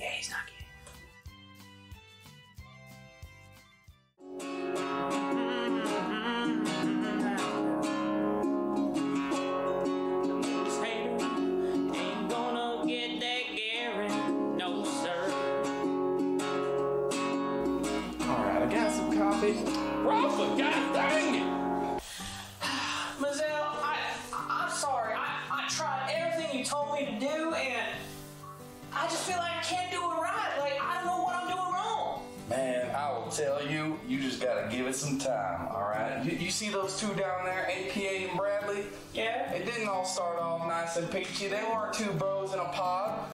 Yeah, he's not gay. Ain't gonna get that Gary, no sir. Alright, I got some coffee. Rafa, god dang it! Mazel, I, I, I'm sorry. I, I tried everything you told me to do, and I just feel like I can't do it right. Like, I don't know what I'm doing wrong. Man, I will tell you, you just gotta give it some time, alright? You, you see those two down there, APA and Bradley? Yeah? It didn't all start off nice and peachy. They weren't two bros in a pod.